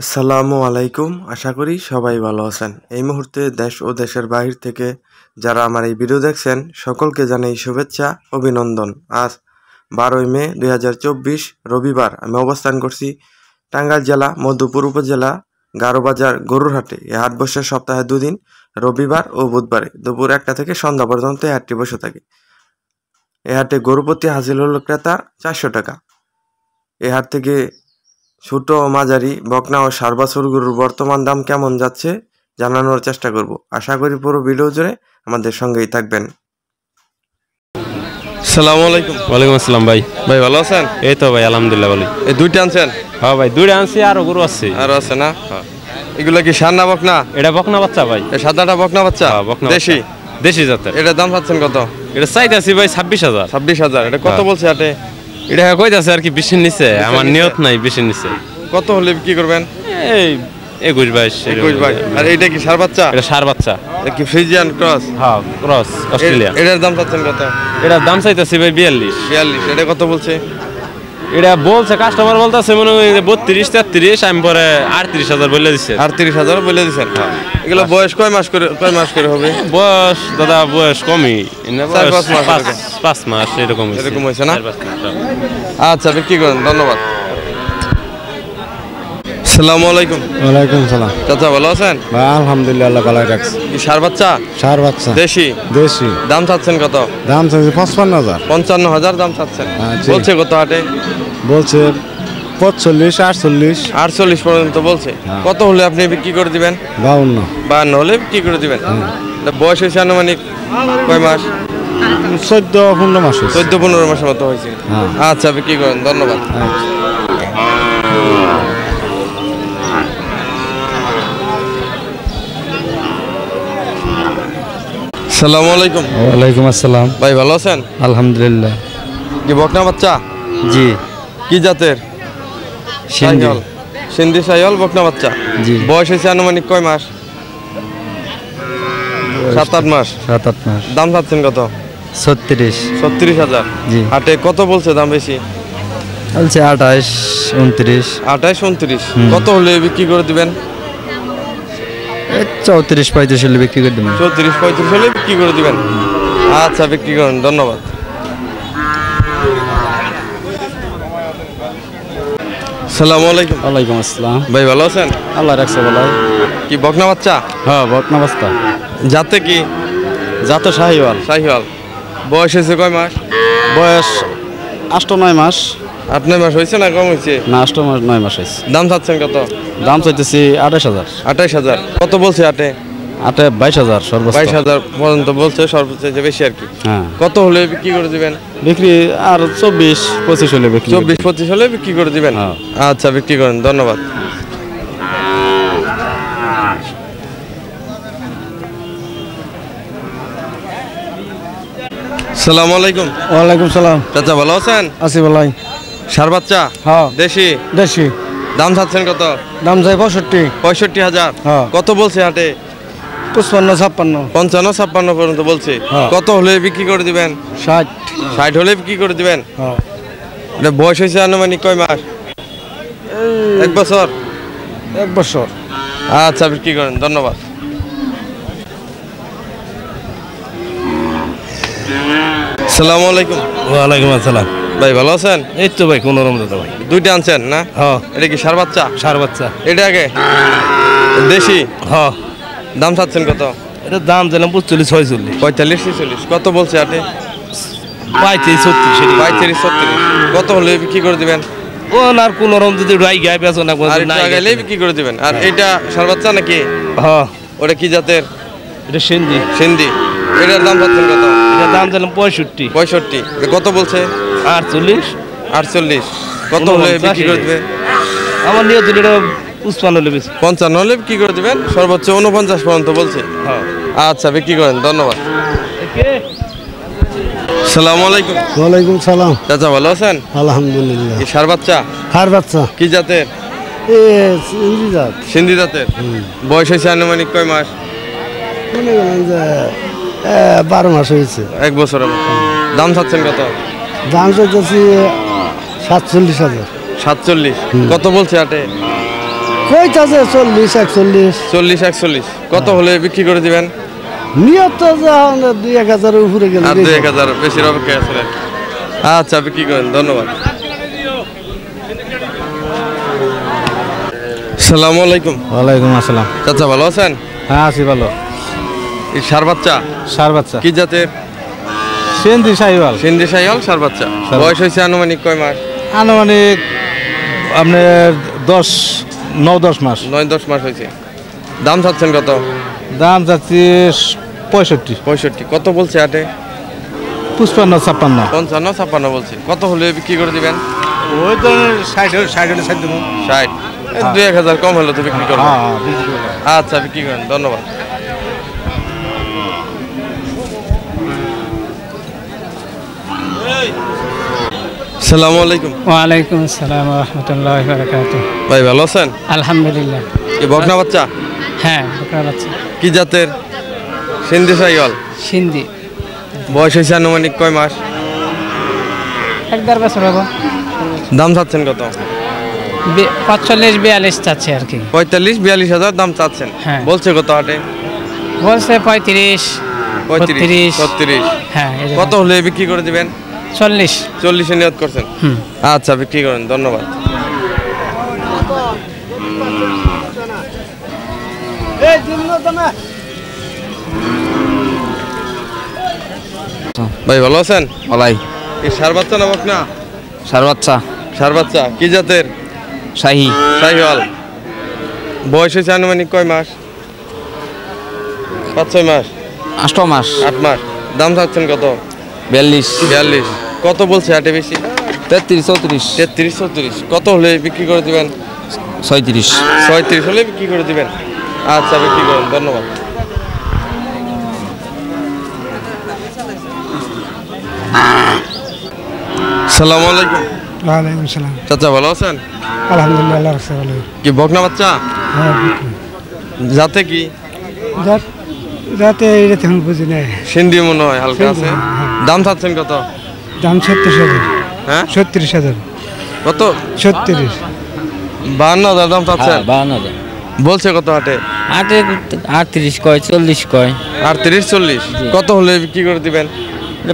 আসসালামু আলাইকুম। আশা করি সবাই ভালো আছেন। এই মুহূর্তে দেশ ও দেশের বাহির থেকে যারা আমার এই ভিডিও দেখছেন, সকলকে জানাই শুভেচ্ছা, অভিনন্দন। আজ বারোই মে দু হাজার চব্বিশ, রবিবার আমি অবস্থান করছি টাঙ্গাইল জেলা মধ্যপুর উপজেলা, গারোবাজার, গরুরহাটে। এই হাট বসে সপ্তাহে দুদিন, রবিবার ও বুধবারে। দুপুর একটা থেকে সন্ধ্যা পর্যন্ত এই হাটটি বসে থাকে। এই হাটে গরুপতি হাজির হল ক্রেতা চারশো টাকা। এই হাট থেকে ছোট ও মাঝারি বকনা ও সার বাছুর গরুর বর্তমান দাম কেমন যাচ্ছে জানানোর চেষ্টা করব। আশা করি পুরো ভিডিও জুড়ে আমাদের সঙ্গেই থাকবেন। সালামু আলাইকুম। ওয়ালাইকুম আসসালাম ভাই। ভাই ভালো আছেন? এই তো ভাই আলহামদুলিল্লাহ ভালো এই দুইটা আনছেন? হ্যাঁ ভাই দুইটা আনছি আরও গরু আছে। আর আছে না? এগুলো কি সান্না বকনা? এটা বকনা বাচ্চা ভাই। এই সাদাটা বকনা বাচ্চা? হ্যাঁ, বকনা দেশি? দেশি জাতের। এটার দাম পাচ্ছেন কত? এটা চাইতেছি ভাই ছাব্বিশ হাজার। ছাব্বিশ হাজার। এটা কত হ্যাঁ। বলছে হাটে? এটা কইতাছে আর কি বেশির নিচে। আমার? নিয়ত নাই বেশির নিচে। কত হলে কি করবেন? এই একুশ বাইশ। একুশ ভাই আর এইটা কি সার বাচ্চা? এটা সার বাচ্চা। কি ফ্রিজিয়ান ক্রস? হ্যাঁ ক্রস অস্ট্রেলিয়া। এটার দাম পাচ্ছেন কত? এটার দাম চাইতেছি ভাই বিয়াল্লিশ। বিয়াল্লিশ। এটা কত বলছে? এটা বলছে কাস্টমার বলতেছে মনে হয় বত্রিশ তেত্রিশ আমি পরে আটত্রিশ হাজার বলে দিচ্ছে আটত্রিশ হাজার বলে দিচ্ছেন হ্যাঁ। এগুলো বয়স কয় মাস করে কয় মাস করে হবে? বয়স দাদা বয়স কমই। পাঁচ মাস পাঁচ- মাস এরকম এরকম হয়েছে না? হ্যাঁ। আচ্ছা বিক্রি করেন ধন্যবাদ। সালামু আলাইকুম। ওয়ালাইকুম সালাম। চাচা ভালো আছেন? আলহামদুলিল্লাহ আল্লাহ ভালো রাখছে সার বাচ্চা? সার বাচ্চা। দেশি? দেশি। দাম চাচ্ছেন কত? দাম চাইছে পঁচপান্ন হাজার। পঞ্চান্ন হাজার দাম চাচ্ছেন। হ্যাঁ, বলছে কত হাটে? বলছে পঁচল্লিশ আটচল্লিশ। আটচল্লিশ পর্যন্ত বলছে। হ্যাঁ। কত হলে আপনি বিক্রি করে দিবেন? বাউন্ন। বান্ন হলে বিক্রি করে দিবেন। বয়স হয়েছে আনুমানিক কয় মাস? চোদ্দ পনেরো মাস চোদ্দ পনেরো মাসের মতো হয়েছে। হ্যাঁ। আচ্ছা বিক্রি করেন ধন্যবাদ। সালামু আলাইকুম। ওয়ালাইকুম আসসালাম। ভাই ভালো আছেন? আলহামদুলিল্লাহ। কি বকনা বাচ্চা? জি। কি জাতের? সিন্ধি। সাইহল। সিন্ধি সাইহল বকনা বাচ্চা। জি। বয়স হয়েছে আনুমানিক কয় মাস? সাত আট মাস। সাত আট মাস। দাম চাচ্ছেন কত? ছত্রিশ। ছত্রিশ হাজার? জি। হাটে কত বলছে দাম বেশি? বলছে আঠাইশ উনত্রিশ। আঠাইশ উনত্রিশ? কত হলে বিক্রি করে দিবেন? চৌত্রিশ পঁয়ত্রিশ হলে বিক্রি করে দেবেন। চৌত্রিশ পঁয়ত্রিশ হলে বিক্রি করে দিবেন? আচ্ছা বিক্রি করেন ধন্যবাদ। সালামু আলাইকুম। ওয়ালাইকুম আসসালাম। ভাই ভালো আছেন? আল্লাহ রাখছে বলাই কি বকনা বাচ্চা? হ্যাঁ বকনা বস্তা যাতে কি? যত শাহিওয়াল। সাহিওয়াল বয়স হয়েছে কয় মাস? বয়স আষ্ট নয় মাস। আট নয় মাস হয়েছে না কম হয়েছে? না আষ্ট মাস নয় মাস হয়েছে। দাম চাচ্ছেন কত? দাম চাইতেছি আঠাশ হাজার। আঠাইশ হাজার। কত বলছে আটে? আটে বাইশ হাজার সর্বোচ্চ। বাইশ হাজার পর্যন্ত বলছে সর্বোচ্চ বেশি আর কি। হ্যাঁ। কত হলে বিক্রি করে দিবেন? বিক্রি আর চব্বিশ পঁচিশ হলে বিক্রি চব্বিশ পঁচিশ হলে বিক্রি করে দিবেন? হ্যাঁ। আচ্ছা বিক্রি করেন ধন্যবাদ। সালাম আলাইকুম। ওয়ালাইকুম সালাম। চাচা ভালো আছেন? আছি বলাই সার বাচ্চা? হ্যাঁ। দেশি? দেশি। দাম চাচ্ছেন কত? দাম চাই পঁয়ষট্টি। পঁয়ষট্টি হাজার। হ্যাঁ। কত বলছে হাটে? পঁচপান্ন ছাপ্পান্ন। পঞ্চান্ন ছাপ্পান্ন পর্যন্ত বলছে। হ্যাঁ। কত হলে বিক্রি করে দিবেন? ষাট। ষাট হলে বিক্রি করে দিবেন? হ্যাঁ। এটা বয়স হয়েছে আনুমানিক কয় মাস? এক বছর? এক বছর। আচ্ছা বিক্রি করেন। ধন্যবাদ। সালামু আলাইকুম। ওয়ালাইকুম আসসালাম। ভাই ভালো আছেন? এই তো ভাই কোনো রকম দাদা ভাই? দুইটা আনছেন না? হ্যাঁ। এটা কি সার বাচ্চা? সার বাচ্চা। এটা আগে? দেশি? হ্যাঁ। দাম চাচ্ছেন কত? এটা দাম দিলাম পঁচল্লিশ ছয়চল্লিশ। পঁয়তাল্লিশ ছেচল্লিশ। কত বলছে আটে পঁয়ত্রিশ ছত্রিশ পঁয়ত্রিশ ছত্রিশ। কত হলে বিক্রি করে দিবেন? ও আর কোন রকম যদি রাই গায়ে বেছো না আর একটু আগাইলেই বিক্রি করে দিবেন। আর এটা সার বাচ্চা নাকি? হ্যাঁ। ওটা কি জাতের? এটা সিন্ধি। সিন্ধি। এটার দাম পাচ্ছেন কত? এটা দাম দিলাম পঁয়ষট্টি। পঁয়ষট্টি। কত বলছে? আটচল্লিশ। আটচল্লিশ। কত হলে বিক্রি করে দিবে? আমার নিয়ে দিলে এটা হলে বেশি পঞ্চান্ন হলে বিক্রি করে দিবেন? সর্বোচ্চ উনপঞ্চাশ পর্যন্ত বলছে। হ্যাঁ। আচ্ছা বিক্রি করেন ধন্যবাদ। সালাম আলাইকুম। ওয়ালাইকুম সালাম। চাচা ভালো আছেন? আলহামদুলিল্লাহ। কি সার বাচ্চা? হার বাচ্চা। কি জাতের? এ জাত। সিন্ধি জাতের? বয়স হয়েছে আনুমানিক কয় মাস? মনে করেন যে এ, বারো মাস হয়েছে। এক বছরের মতো। দাম চাচ্ছেন কত? দাম চাইতেছি সাতচল্লিশ হাজার। সাতচল্লিশ। কত বলছে আটে কইতাছে চল্লিশ একচল্লিশ। চল্লিশ একচল্লিশ। কত হলে বিক্রি করে দিবেন? নিয়ত যা দুই এক হাজারের উপরে গেলে আর দুই এক হাজার বেশির অপেক্ষা আছে আচ্ছা বিক্রি করেন ধন্যবাদ। সালাম আলাইকুম। ওয়ালাইকুম আসসালাম। চাচা ভালো আছেন? হ্যাঁ আছি ভালো। এই সার বাচ্চা? সার বাচ্চা। কি জাতের? সেন্দি সাইওয়াল। সিন্ধি সাইয়াল সার বাচ্চা। বয়স হয়েছে আনুমানিক কয় মাস? আনুমানিক আপনার দশ নয় দশ মাস। নয় দশ মাস হয়েছে। দাম চাচ্ছেন কত? দাম যাচ্ছে পঁয়ষট্টি। পঁয়ষট্টি। কত বলছে হাটে? পুষ্পান্ন ছাপ্পান্ন। পঞ্চান্ন ছাপ্পান্ন বলছে। কত হলে বিক্রি করে দিবেন? ওই তো ষাট ষাট হলে ষাট দেবো। ষাট। দুই এক হাজার কম হলে তো বিক্রি করবেন। হ্যাঁ আচ্ছা বিক্রি করেন। ধন্যবাদ। সালামু আলাইকুম। ওয়ালাইকুম আসসালাম রহমতুল্লাহ বারকাত ভাই ভালো আছেন? আলহামদুলিল্লাহ। এই বকনা বাচ্চা? হ্যাঁ আপনার বাচ্চা। কি জাতের? সিন্ধি সাইওয়াল সিন্ধি। বয়স হয়েছে আনুমানিক কয় মাস? এক দেড় বছর হব। দাম চাচ্ছেন কত? পাঁচচল্লিশ বিয়াল্লিশ চাচ্ছে আর কি। পঁয়তাল্লিশ বিয়াল্লিশ হাজার দাম চাচ্ছেন। হ্যাঁ। বলছে কত হাটে? বলছে পঁয়ত্রিশ পঁয়ত্রিশ। ছত্রিশ। হ্যাঁ কত হলে বিক্রি করে দিবেন? চল্লিশ। চল্লিশে নিয়ত করছেন? আচ্ছা বিক্রি করেন ধন্যবাদ। ভাই ভালো আছেন? ওলাই। এই সার বাচ্চা না না সার বাচ্চা। সার বাচ্চা কি জাতের? শাহি। শাহিওয়াল। বয়স হয়েছে আনুমানিক কয় মাস? পাঁচ ছয় মাস? আষ্ট মাস। আট মাস। দাম চাচ্ছেন কত? বিয়াল্লিশ। বিয়াল্লিশ। কত বলছে হাটে বেশি? তেত্রিশ চৌত্রিশ। তেত্রিশ চৌত্রিশ। কত হলে বিক্রি করে দিবেন? ছয়ত্রিশ। ছয়ত্রিশ হলে বিক্রি করে দিবেন। আচ্ছা বিক্রি করেন ধন্যবাদ। সালাম আলাইকুম। ওয়ালাইকুম সালাম। চাচা ভালো আছেন? আলহামদুলিল্লাহ আল্লাহ ভালো কি বকনা বাচ্চা? হ্যাঁ যাতে কি? যাত যাতে এটা তেমন বুঝি নাই। সিন্ধি মনে হয় হালকা আছে? দাম চাচ্ছেন কত? দাম ছত্রিশ হাজার। হ্যাঁ? ছত্রিশ হাজার। কত? ছত্রিশ। বাহান্ন হাজার দাম চাচ্ছেন? বাহান্ন হাজার। বলছে কত হাটে? আটে আটত্রিশ কয় চল্লিশ কয়। আর তিরিশ চল্লিশ কত হলে বিক্রি করে দিবেন?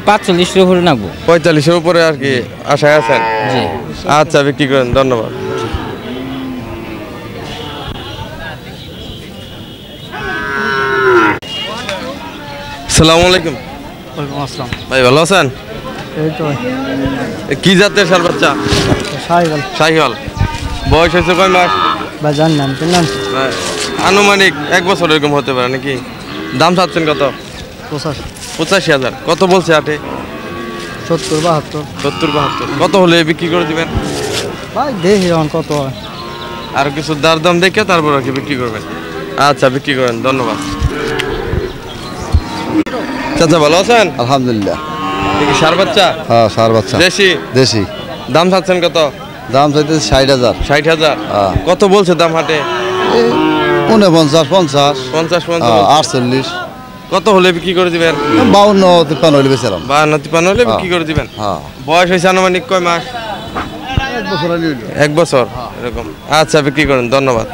পাঁচচল্লিশের উপরে নাকবো। পঁয়তাল্লিশের উপরে আর কি আশায় আছেন? জি। আচ্ছা বিক্রি করেন ধন্যবাদ। সালাম আলাইকুম। আসসালাম। ভাই ভালো আছেন? এই তো কি জাতের সার বাচ্চা? সাইকেল শাহিওয়াল বয়স হয়েছে কয় মাস? বা জানলাম কিনলাম আহ, আনুমানিক এক বছর এরকম হতে পারে নাকি? দাম চাচ্ছেন কত? পঁচাশি। পঁচাশি হাজার। কত বলছে হাটে? সত্তর বাহাত্তর। সত্তর বাহাত্তর। কত হলে বিক্রি করে দিবেন? ভাই দেখি এখন কত হয়। আর কিছু দার দাম দেখে তারপর আর কি বিক্রি করবেন। আচ্ছা বিক্রি করেন। ধন্যবাদ। চাচা ভালো আছেন? আলহামদুলিল্লাহ। সার বাচ্চা? হ্যাঁ সার বাচ্চা। দেশি? দেশি। দাম চাচ্ছেন কত? দাম চাইতেছে ষাট হাজার। ষাট হাজার? হ্যাঁ। কত বলছে দাম হাটে? উনপঞ্চাশ পঞ্চাশ। পঞ্চাশ হ্যাঁ, পঞ্চাশ আটচল্লিশ। কত হলে বিক্রি করে দিবেন? বাউন্ন তিপ্পান্ন হলে বেচারাম বাহান্ন তিপ্পান্ন হলে বিক্রি করে দিবেন? হ্যাঁ। বয়স হয়েছে আনুমানিক কয় মাস? এক বছর এরকম। আচ্ছা বিক্রি করেন ধন্যবাদ।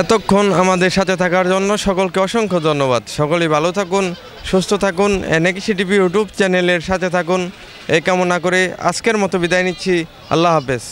এতক্ষণ আমাদের সাথে থাকার জন্য সকলকে অসংখ্য ধন্যবাদ। সকলেই ভালো থাকুন, সুস্থ থাকুন, এনএকসি টিভি ইউটিউব চ্যানেলের সাথে থাকুন। এই কামনা করে আজকের মতো বিদায় নিচ্ছি। আল্লাহ হাফেজ।